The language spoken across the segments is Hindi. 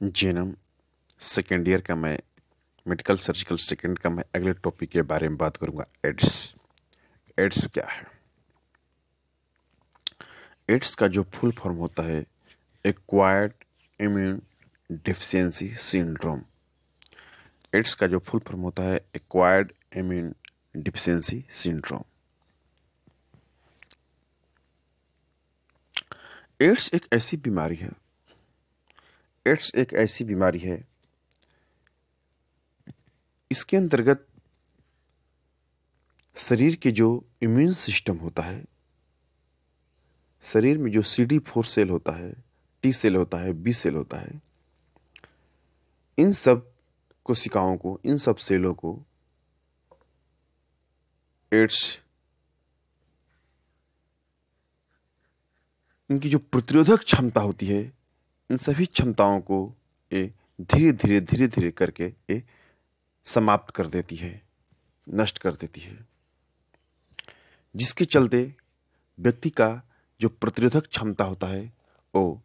जेनम सेकेंड ईयर का मैं मेडिकल सर्जिकल सेकेंड का मैं अगले टॉपिक के बारे में बात करूँगा एड्स एड्स क्या है? एड्स का जो फुल फॉर्म होता है acquired immune deficiency syndrome AIDS का जो फुल फॉर्म होता है acquired immune deficiency syndrome AIDS एक ऐसी बीमारी है एड्स एक ऐसी बीमारी है। इसके अंतर्गत शरीर के जो इम्यून सिस्टम होता है, शरीर में जो सी डी फोर सेल होता है टी सेल होता है बी सेल होता है, इन सब कोशिकाओं को, इन सब सेलों को एड्स, इनकी जो प्रतिरोधक क्षमता होती है इन सभी क्षमताओं को ये धीरे धीरे धीरे धीरे करके ये समाप्त कर देती है, नष्ट कर देती है। जिसके चलते व्यक्ति का जो प्रतिरोधक क्षमता होता है, वो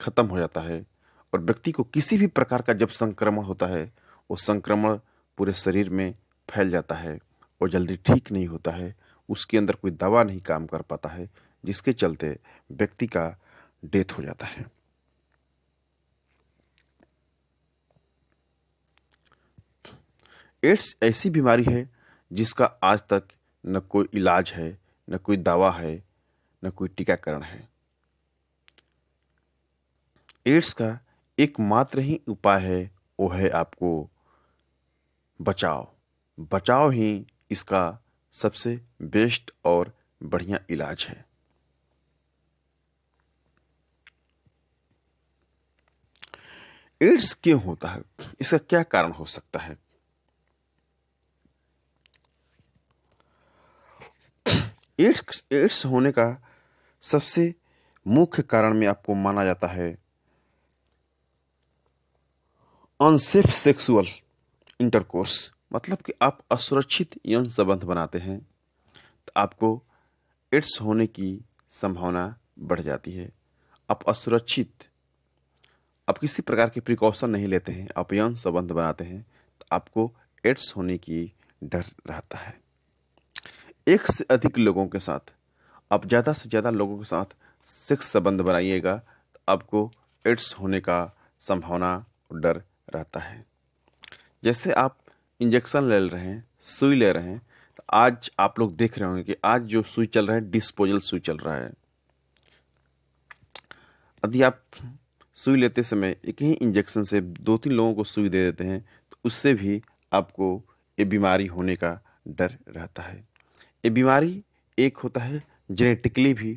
खत्म हो जाता है और व्यक्ति को किसी भी प्रकार का जब संक्रमण होता है, वो संक्रमण पूरे शरीर में फैल जाता है और जल्दी ठीक नहीं होता है, उसके अंदर कोई दवा नहीं काम कर पाता है, जिसके चलते व्यक्ति का डेथ हो जाता है। एड्स ऐसी बीमारी है जिसका आज तक न कोई इलाज है, न कोई दवा है, न कोई टीकाकरण है। एड्स का एकमात्र ही उपाय है, वो है आपको बचाव। बचाव ही इसका सबसे बेस्ट और बढ़िया इलाज है। एड्स क्यों होता है? इसका क्या कारण हो सकता है? एड्स एड्स होने का सबसे मुख्य कारण में आपको माना जाता है अनसेफ सेक्सुअल इंटरकोर्स मतलब कि आप असुरक्षित यौन संबंध बनाते हैं तो आपको एड्स होने की संभावना बढ़ जाती है। आप असुरक्षित, आप किसी प्रकार के प्रिकॉशन नहीं लेते हैं, आप यौन संबंध बनाते हैं तो आपको एड्स होने की डर रहता है। एक से अधिक लोगों के साथ। आप ज़्यादा से ज़्यादा लोगों के साथ सेक्स संबंध बनाइएगा तो आपको एड्स होने का संभावना और डर रहता है। जैसे आप इंजेक्शन ले रहे हैं, सुई ले रहे हैं तो आज आप लोग देख रहे होंगे कि आज जो सुई चल रहा है, डिस्पोजल सुई चल रहा है। यदि आप सुई लेते समय एक ही इंजेक्शन से दो तीन लोगों को सुई दे देते हैं तो उससे भी आपको ये बीमारी होने का डर रहता है। ये बीमारी एक होता है जेनेटिकली भी,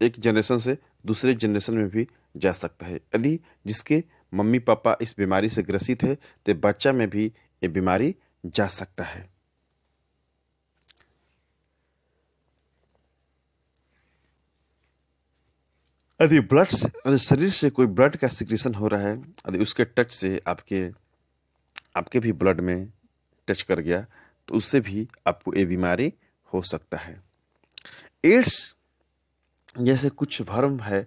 एक जनरेशन से दूसरे जनरेशन में भी जा सकता है। यदि जिसके मम्मी पापा इस बीमारी से ग्रसित है तो बच्चा में भी ये बीमारी जा सकता है। यदि ब्लड से, यदि शरीर से कोई ब्लड का सिक्रेशन हो रहा है, यदि उसके टच से आपके आपके भी ब्लड में टच कर गया उससे भी आपको ये बीमारी हो सकता है। एड्स जैसे कुछ भ्रम है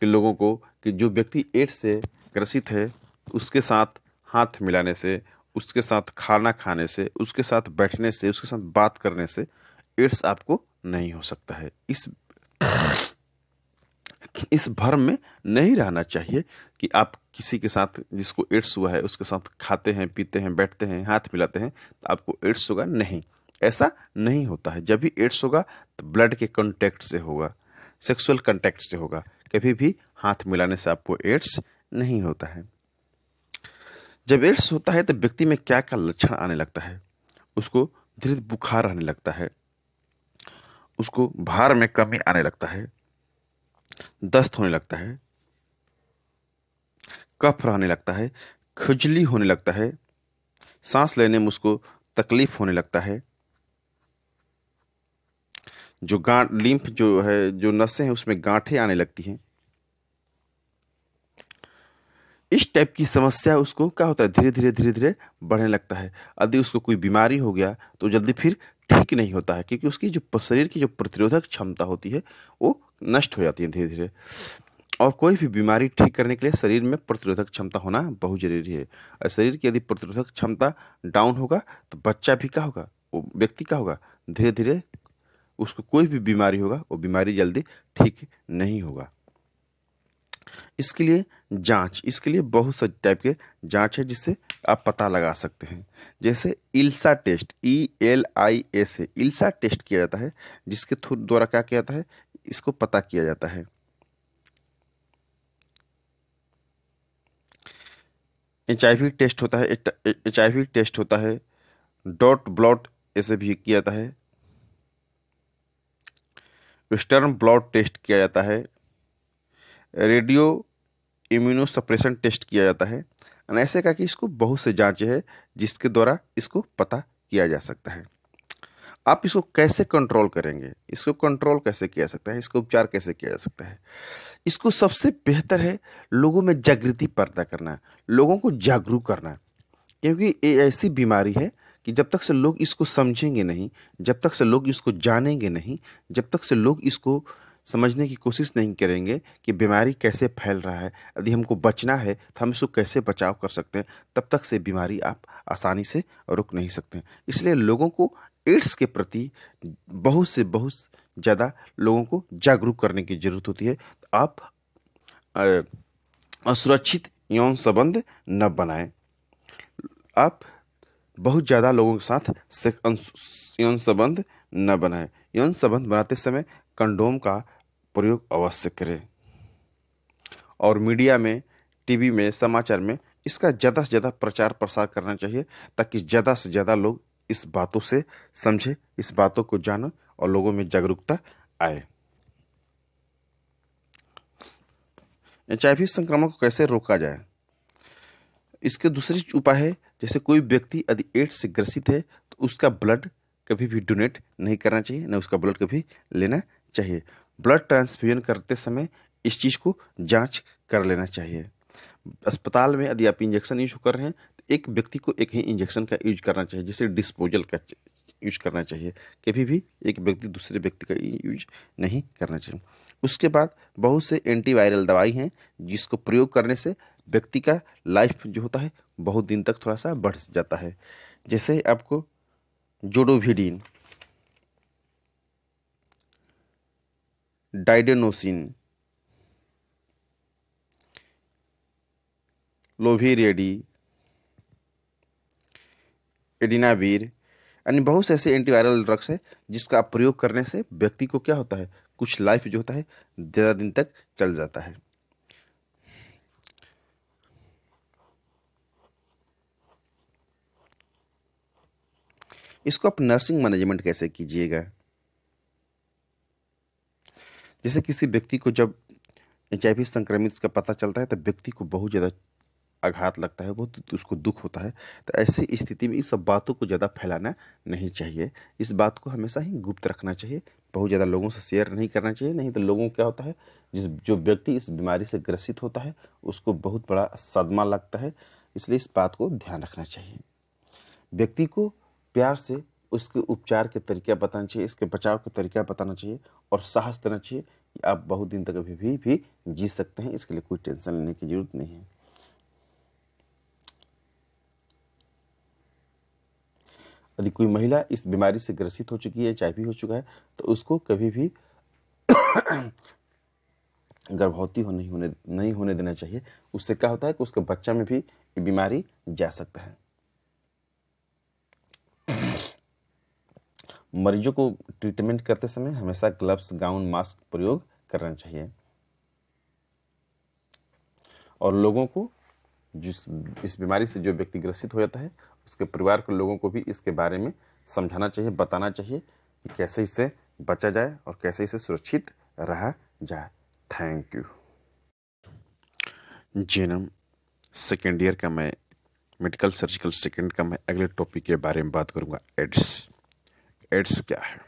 कि लोगों को कि जो व्यक्ति एड्स से ग्रसित है, उसके साथ हाथ मिलाने से, उसके साथ खाना खाने से, उसके साथ बैठने से, उसके साथ बात करने से एड्स आपको नहीं हो सकता है। इस इस भर्म में नहीं रहना चाहिए कि आप किसी के साथ जिसको एड्स हुआ है उसके साथ खाते हैं, पीते हैं, बैठते हैं, हाथ मिलाते हैं तो आपको एड्स होगा? नहीं। ऐसा नहीं होता है। जब भी एड्स होगा तो ब्लड के कॉन्टैक्ट से होगा सेक्सुअल कॉन्टैक्ट से होगा। कभी भी हाथ मिलाने से आपको एड्स नहीं होता है। जब एड्स होता है तो व्यक्ति में क्या क्या लक्षण आने लगता है? उसको धीरे बुखार आने लगता है। उसको भार में कमी आने लगता है। दस्त होने लगता है, कफ रहने लगता है, खुजली होने लगता है, सांस लेने में उसको तकलीफ़ होने लगता है। जो गांठ लिम्फ जो है, जो नसें हैं, उसमें गांठें आने लगती हैं। इस टाइप की समस्या उसको क्या होता है? धीरे धीरे धीरे धीरे बढ़ने लगता है। यदि उसको कोई बीमारी हो गया तो जल्दी फिर ठीक नहीं होता है, क्योंकि उसकी जो शरीर की जो प्रतिरोधक क्षमता होती है, वो नष्ट हो जाती है धीरे धीरे और कोई भी बीमारी ठीक करने के लिए शरीर में प्रतिरोधक क्षमता होना बहुत ज़रूरी है। और शरीर की यदि प्रतिरोधक क्षमता डाउन होगा तो बच्चा भी क्या होगा? वो व्यक्ति का होगा? धीरे धीरे उसको कोई भी बीमारी होगा, वो बीमारी जल्दी ठीक नहीं होगा। इसके लिए जाँच, इसके लिए बहुत से टाइप के जाँच है जिससे आप पता लगा सकते हैं। जैसे ELISA test, E L I S है इल्सा टेस्ट किया जाता है, जिसके थ्रू द्वारा क्या किया जाता है? इसको पता किया जाता है। एचआईवी टेस्ट होता है एचआईवी टेस्ट होता है, डॉट ब्लॉट ऐसे भी किया जाता है। वेस्टर्न ब्लॉट टेस्ट किया जाता है। रेडियो इम्यूनो इम्यूनोसप्रेशन टेस्ट किया जाता है। ऐसे का कि इसको बहुत से जाँच है जिसके द्वारा इसको पता किया जा सकता है। आप इसको कैसे कंट्रोल करेंगे? इसको कंट्रोल कैसे किया सकता है? इसको उपचार कैसे किया जा सकता है? इसको सबसे बेहतर है लोगों में जागृति पैदा करना, लोगों को जागरूक करना। क्योंकि ये ऐसी बीमारी है कि जब तक से लोग इसको समझेंगे नहीं, जब तक से लोग इसको जानेंगे नहीं, जब तक से लोग इसको समझने की कोशिश नहीं करेंगे कि बीमारी कैसे फैल रहा है। यदि हमको बचना है तो हम इसको कैसे बचाव कर सकते हैं? तब तक से बीमारी आप आसानी से रुक नहीं सकते। इसलिए लोगों को एड्स के प्रति बहुत से, बहुत ज़्यादा लोगों को जागरूक करने की ज़रूरत होती है। तो आप असुरक्षित यौन संबंध न बनाएँ। आप बहुत ज़्यादा लोगों के साथ यौन संबंध न बनाएँ। यौन संबंध बनाते समय कंडोम का प्रयोग अवश्य करें। और मीडिया में, टीवी में, समाचार में इसका ज़्यादा से ज़्यादा प्रचार प्रसार करना चाहिए, ताकि ज़्यादा से ज़्यादा लोग इस बातों से समझे, इस बातों को जाने और लोगों में जागरूकता आए। एच आई संक्रमण को कैसे रोका जाए। इसके दूसरी उपाय है, जैसे कोई व्यक्ति यदि एड्स से ग्रसित है तो उसका ब्लड कभी भी डोनेट नहीं करना चाहिए, न उसका ब्लड कभी लेना चाहिए। ब्लड ट्रांसफ्यूजन करते समय इस चीज़ को जाँच कर लेना चाहिए। अस्पताल में यदि आप इंजेक्शन यूज़ कर रहे हैं तो एक व्यक्ति को एक ही इंजेक्शन का यूज़ करना चाहिए, जिसे डिस्पोजल का यूज़ करना चाहिए। कभी भी एक व्यक्ति दूसरे व्यक्ति का यूज़ नहीं करना चाहिए। उसके बाद बहुत से एंटीवायरल दवाई हैं, जिसको प्रयोग करने से व्यक्ति का लाइफ जो होता है, बहुत दिन तक थोड़ा सा बढ़ जाता है। जैसे आपको जोडोविडीन डाइडेनोसिन लोवीरेडी एडिनावीर यानी बहुत से ऐसे एंटीवायरल ड्रग्स है जिसका प्रयोग करने से व्यक्ति को क्या होता है? कुछ लाइफ जो होता है, ज़्यादा दिन तक चल जाता है। इसको आप नर्सिंग मैनेजमेंट कैसे कीजिएगा? जैसे किसी व्यक्ति को जब एच संक्रमित का पता चलता है तब व्यक्ति को बहुत ज़्यादा आघात लगता है, बहुत उसको दुख होता है। तो ऐसी स्थिति में इस सब बातों को ज़्यादा फैलाना नहीं चाहिए। इस बात को हमेशा ही गुप्त रखना चाहिए। बहुत ज़्यादा लोगों से शेयर नहीं करना चाहिए, नहीं तो लोगों को क्या होता है, जिस जो व्यक्ति इस बीमारी से ग्रसित होता है, उसको बहुत बड़ा सदमा लगता है। इसलिए इस बात को ध्यान रखना चाहिए। व्यक्ति को प्यार से उसके उपचार के तरीका बताना चाहिए इसके बचाव के तरीका बताना चाहिए और साहस देना चाहिए कि आप बहुत दिन तक अभी भी, भी जी सकते हैं इसके लिए कोई टेंशन लेने की ज़रूरत नहीं है। यदि कोई महिला इस बीमारी से ग्रसित हो चुकी है चाहे भी हो चुका है तो उसको कभी भी गर्भवती हो नहीं होने नहीं होने देना चाहिए। उससे क्या होता है कि उसके बच्चा में भी बीमारी जा सकता है। मरीजों को ट्रीटमेंट करते समय हमेशा ग्लव्स गाउन मास्क प्रयोग करना चाहिए। और लोगों को जिस, इस बीमारी से जो व्यक्ति ग्रसित हो जाता है, उसके परिवार के लोगों को भी इसके बारे में समझाना चाहिए, बताना चाहिए कि कैसे इससे बचा जाए और कैसे इसे सुरक्षित रहा जाए। थैंक यू जेनम सेकेंड ईयर का मैं मेडिकल सर्जिकल सेकेंड का मैं अगले टॉपिक के बारे में बात करूँगा एड्स एड्स क्या है